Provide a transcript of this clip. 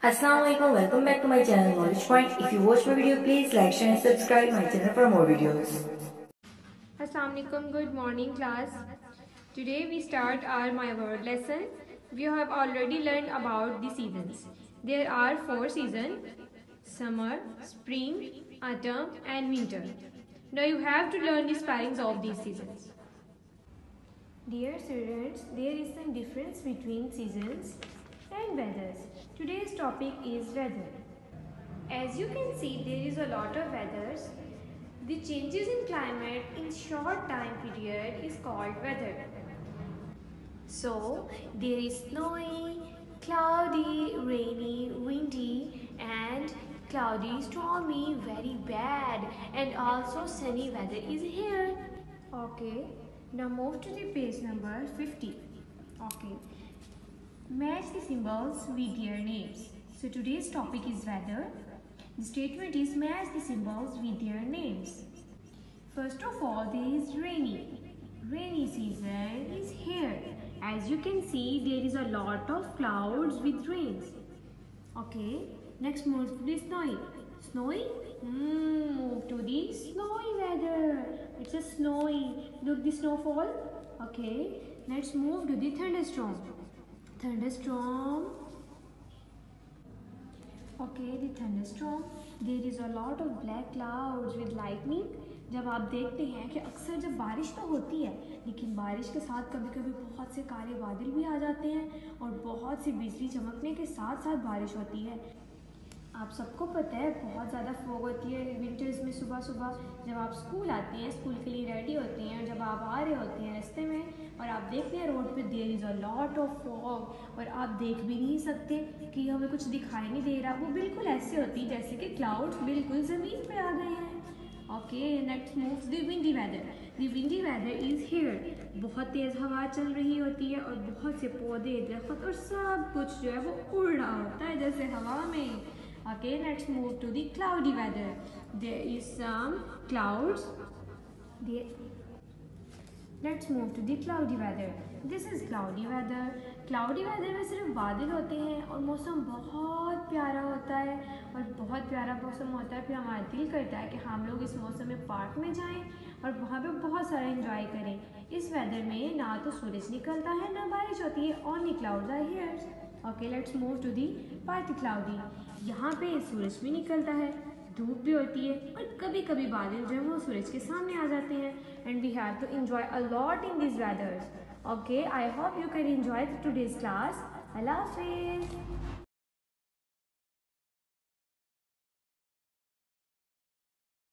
Assalamualaikum, welcome back to my channel Knowledge Point. If you watch my video, please like, share and subscribe my channel for more videos. Assalamualaikum, good morning class. Today we start our my word lesson. We have already learned about the seasons. There are four seasons, summer, spring, autumn and winter. Now you have to learn the spellings of these seasons. Dear students, there is some difference between seasons and weathers. Topic is weather. As you can see, there is a lot of weathers. The changes in climate in short time period is called weather. So, there is snowy, cloudy, rainy, windy and cloudy, stormy, very bad and also sunny weather is here. Okay, now move to the page number 50. Okay, match the symbols with their names. So today's topic is weather. The statement is match the symbols with their names. First of all, there is rainy. Rainy season is here. As you can see, there is a lot of clouds with rains. Okay, next move to the snowy. Snowy? Mm, move to the snowy weather. It's a snowy. Look the snowfall. Okay, let's move to the thunderstorm. Thunderstorm. Okay, the thunderstorm. There is a lot of black clouds with lightning. जब आप देखते हैं कि अक्सर जब बारिश तो होती है लेकिन बारिश के साथ कभी कभी बहुत से काले बादल भी आ जाते हैं और बहुत सी बिजली चमकने के साथ साथ बारिश होती है आप सबको पता है, बहुत ज़्यादा फोग होती है विंटर्स में सुबह सुबह जब आप स्कूल आते हैं स्कूल के लिए रेडी होते हैं और जब आप आ रहे होते हैं रास्ते में और आप देखते हैं रोड पे there is a lot of fog और आप देख भी नहीं सकते कि हमें कुछ दिखाई नहीं दे रहा। वो बिल्कुल ऐसे होती है जैसे कि क्लाउड्स बिल्कुल ज़मीन पर आ गए हैं। Okay next moves the windy weather the windy weather is here बहुत तेज़ हवा चल रही होती है और बहुत से पौधे, दरख्त और सब कुछ जो है वो उड़ रहा होता है जैसे हवा में। Okay, let's move to the cloudy weather. There is some clouds. There. Let's move to the cloudy weather. This is cloudy weather. Cloudy weather में सिर्फ़ बादल होते हैं और मौसम बहुत प्यारा होता है और बहुत प्यारा मौसम होता है। फिर हमारा दिल करता है कि हम लोग इस मौसम में पार्क में जाएँ और वहाँ पे बहुत सारा इंजॉय करें। इस वेदर में ना तो सूरज निकलता है, ना बारिश होती है only clouds are here okay let's move to the party cloudy यहाँ पे सूरज भी निकलता है, धूप भी होती है और कभी कभी बादल जो है वो सूरज के सामने आ जाते हैं। And we have to enjoy a lot in this weather okay I hope you can enjoy today's class अला